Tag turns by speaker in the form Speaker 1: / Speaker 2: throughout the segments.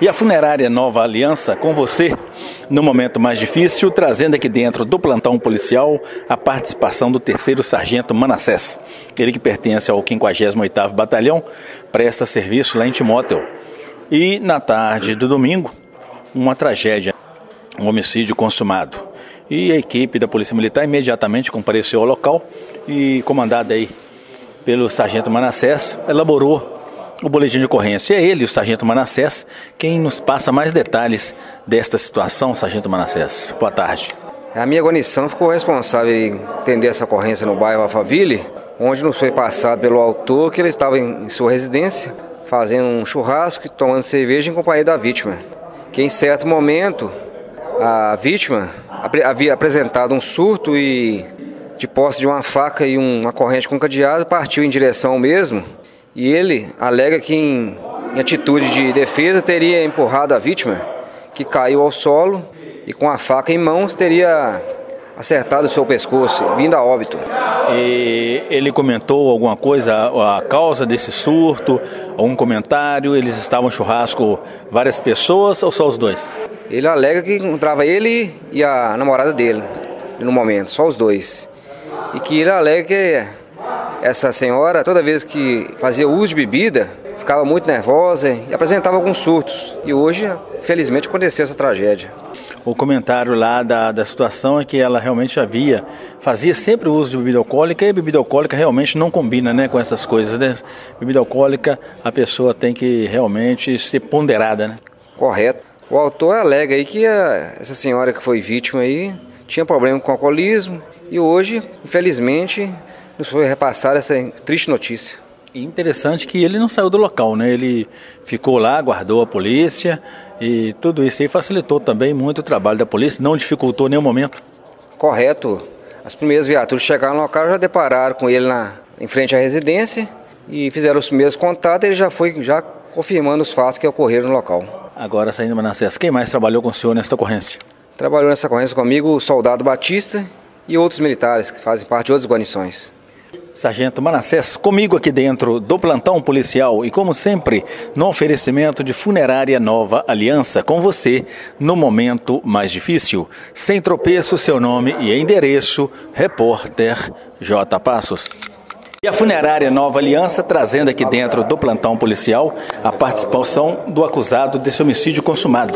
Speaker 1: E a funerária Nova Aliança com você no momento mais difícil, trazendo aqui dentro do plantão policial a participação do terceiro sargento Manassés. Ele que pertence ao 58º Batalhão, presta serviço lá em Timóteo. E na tarde do domingo, uma tragédia, um homicídio consumado. E a equipe da Polícia Militar imediatamente compareceu ao local e, comandada aí pelo Sargento Manassés, elaborou o boletim de ocorrência. É ele, o Sargento Manassés, quem nos passa mais detalhes desta situação, Sargento Manassés. Boa tarde.
Speaker 2: A minha guarnição ficou responsável em atender essa ocorrência no bairro Alphaville, onde nos foi passado pelo autor que ele estava em sua residência, fazendo um churrasco e tomando cerveja em companhia da vítima. Que em certo momento a vítima havia apresentado um surto e de posse de uma faca e uma corrente com cadeado, partiu em direção ao mesmo e ele alega que em, em atitude de defesa teria empurrado a vítima, que caiu ao solo e com a faca em mãos teria acertado o seu pescoço, vindo a óbito.
Speaker 1: E ele comentou alguma coisa, a causa desse surto, algum comentário? Eles estavam churrasco várias pessoas ou só os dois?
Speaker 2: Ele alega que encontrava ele e a namorada dele no momento, só os dois. E que ele alega que essa senhora, toda vez que fazia uso de bebida, ficava muito nervosa e apresentava alguns surtos. E hoje, felizmente, aconteceu essa tragédia.
Speaker 1: O comentário lá da, da situação é que ela realmente havia, fazia sempre uso de bebida alcoólica e bebida alcoólica realmente não combina né, com essas coisas. Né? Bebida alcoólica, a pessoa tem que realmente ser ponderada. Né?
Speaker 2: Correto. O autor alega aí que a, essa senhora que foi vítima aí tinha problema com alcoolismo e hoje, infelizmente, nos foi repassar essa triste notícia.
Speaker 1: E interessante que ele não saiu do local, né? Ele ficou lá, guardou a polícia e tudo isso aí facilitou também muito o trabalho da polícia, não dificultou nenhum momento.
Speaker 2: Correto. As primeiras viaturas chegaram no local já depararam com ele na, em frente à residência e fizeram os primeiros contatos. Ele já foi já confirmando os fatos que ocorreram no local.
Speaker 1: Agora, saindo Manassés, quem mais trabalhou com o senhor nesta ocorrência?
Speaker 2: Trabalhou nessa ocorrência comigo o soldado Batista e outros militares que fazem parte de outras guarnições.
Speaker 1: Sargento Manassés, comigo aqui dentro do plantão policial e, como sempre, no oferecimento de Funerária Nova Aliança, com você no momento mais difícil. Sem tropeço, seu nome e endereço, repórter J. Passos. E a funerária Nova Aliança trazendo aqui dentro do plantão policial a participação do acusado desse homicídio consumado.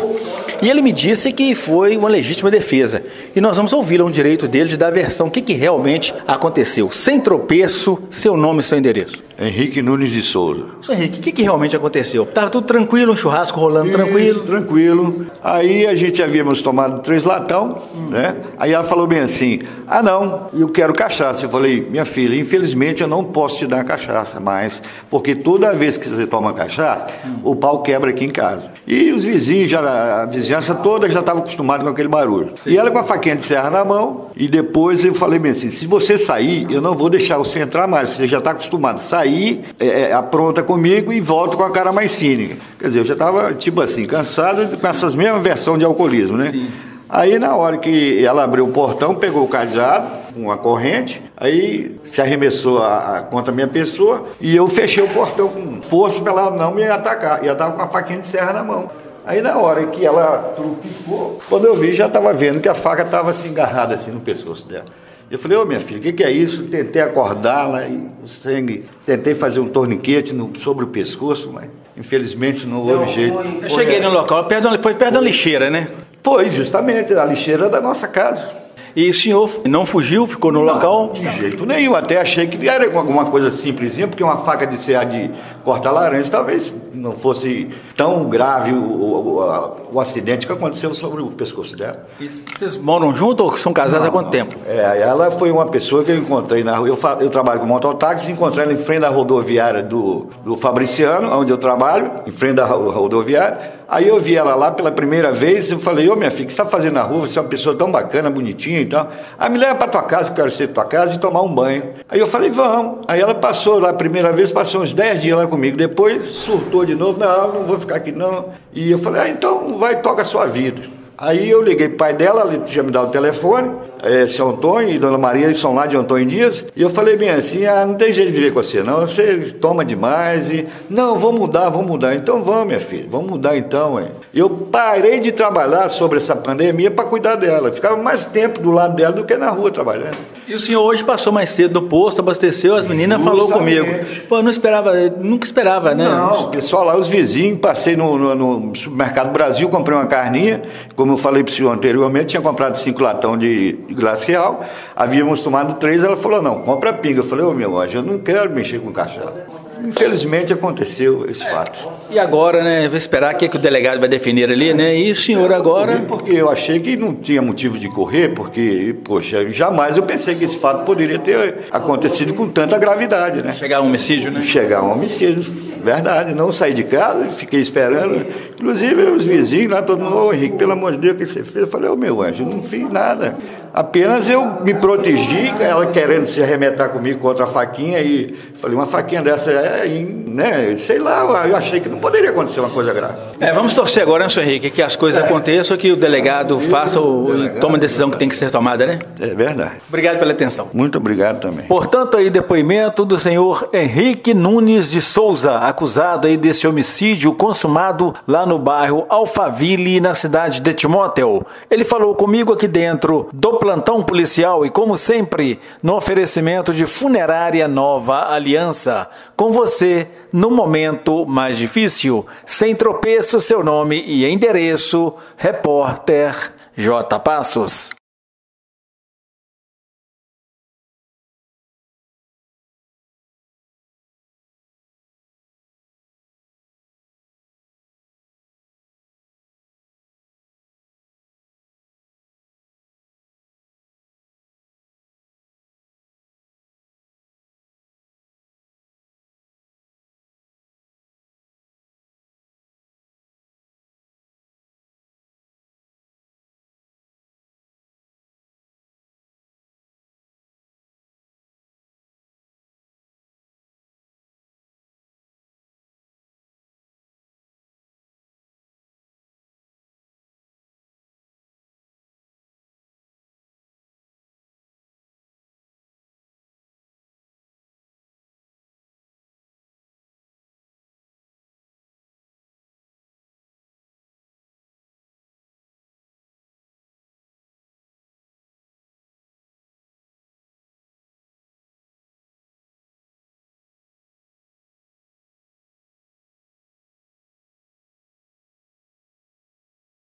Speaker 1: E ele me disse que foi uma legítima defesa. E nós vamos ouvir um direito dele de dar a versão o que, que realmente aconteceu. Sem tropeço, seu nome e seu endereço.
Speaker 3: Henrique Nunes de Souza.
Speaker 1: Sr. Henrique, o que, que realmente aconteceu? Estava tudo tranquilo, um churrasco rolando
Speaker 3: Isso,
Speaker 1: tranquilo?
Speaker 3: Tranquilo. Aí a gente havíamos tomado três latão, hum. né? Aí ela falou bem assim: ah, não, eu quero cachaça. Eu falei, minha filha, infelizmente eu não posso te dar cachaça mais, porque toda vez que você toma cachaça, hum. o pau quebra aqui em casa. E os vizinhos, já, a vizinhança toda já estava acostumada com aquele barulho. Sim. E ela com a faquinha de serra na mão, e depois eu falei bem assim: se você sair, eu não vou deixar você entrar mais, você já está acostumado. Sair aí é, é, apronta comigo e volto com a cara mais cínica. Quer dizer, eu já estava, tipo assim, cansado com essas mesmas versões de alcoolismo, né? Sim. Aí na hora que ela abriu o portão, pegou o cadeado, uma corrente, aí se arremessou a, a, contra a minha pessoa e eu fechei o portão com força para ela não me atacar. E ela estava com a faquinha de serra na mão. Aí na hora que ela truquicou, quando eu vi, já estava vendo que a faca estava assim, agarrada assim no pescoço dela. Eu falei, ô oh, minha filha, o que, que, é isso? Tentei acordá-la e o sangue, tentei fazer um torniquete no, sobre o pescoço, mas infelizmente não houve jeito.
Speaker 1: Eu cheguei no local, foi perto da lixeira, né?
Speaker 3: Foi, justamente, a lixeira da nossa casa.
Speaker 1: E o senhor não fugiu, ficou no
Speaker 3: não,
Speaker 1: local?
Speaker 3: De jeito nenhum, até achei que era alguma coisa simplesinha, porque uma faca de CA de cortar laranja talvez não fosse tão grave o, o, o, acidente que aconteceu sobre o pescoço dela.
Speaker 1: E vocês moram juntos ou são casados não, há quanto tempo?
Speaker 3: É, ela foi uma pessoa que eu encontrei na rua. Eu, eu trabalho com mototáxi, encontrei ela em frente da rodoviária do, do Fabriciano, onde eu trabalho, em frente da rodoviária. Aí eu vi ela lá pela primeira vez e eu falei, ô minha filha, o que você está fazendo na rua? Você é uma pessoa tão bacana, bonitinha e tal. Aí me leva para tua casa, eu quero ser tua casa e tomar um banho. Aí eu falei, vamos. Aí ela passou lá a primeira vez, passou uns 10 dias lá comigo. Depois surtou de novo, não, não vou ficar aqui não. E eu falei, ah, então vai, toca a sua vida. Aí eu liguei pro pai dela, ele tinha me dado o telefone, é, seu Antônio e Dona Maria, eles são lá de Antônio Dias, e eu falei bem assim, ah, não tem jeito de viver com você não, você toma demais e... Não, vou mudar, vou mudar. Então vamos, minha filha, vamos mudar então, hein. Eu parei de trabalhar sobre essa pandemia para cuidar dela, eu ficava mais tempo do lado dela do que na rua trabalhando.
Speaker 1: E o senhor hoje passou mais cedo no posto, abasteceu, as meninas falou comigo. Pô, não esperava, nunca esperava, né?
Speaker 3: Não, pessoal lá, os vizinhos, passei no, no, no supermercado Brasil, comprei uma carninha, como eu falei para o senhor anteriormente, tinha comprado cinco latão de, de glacial, havíamos tomado três, ela falou, não, compra pinga. Eu falei, ô meu anjo, eu não quero mexer com cachaça. Infelizmente aconteceu esse fato.
Speaker 1: E agora, né? Vou esperar o que, é que o delegado vai definir ali, né? E o senhor agora.
Speaker 3: Porque eu achei que não tinha motivo de correr, porque, poxa, jamais eu pensei que esse fato poderia ter acontecido com tanta gravidade, né?
Speaker 1: Chegar a um homicídio, né?
Speaker 3: Chegar a um homicídio, verdade. Não saí de casa, fiquei esperando. Inclusive os vizinhos lá, todo mundo, ô oh, Henrique, pelo amor de Deus, o que você fez? Eu falei, ô oh, meu anjo, não fiz nada. Apenas eu me protegi, ela querendo se arremetar comigo contra a faquinha e falei, uma faquinha dessa é, né, sei lá, eu achei que não poderia acontecer uma coisa grave.
Speaker 1: É, vamos torcer agora, né, senhor Henrique, que as coisas é. aconteçam, que o delegado faça o, delegado, tome a decisão que tem que ser tomada, né?
Speaker 3: É verdade.
Speaker 1: Obrigado pela atenção.
Speaker 3: Muito obrigado também.
Speaker 1: Portanto, aí depoimento do senhor Henrique Nunes de Souza, acusado aí desse homicídio consumado lá no bairro Alphaville, na cidade de Timóteo. Ele falou comigo aqui dentro do plantão policial e, como sempre, no oferecimento de Funerária Nova Aliança. Com você no momento mais difícil, sem tropeço, seu nome e endereço, repórter J. Passos.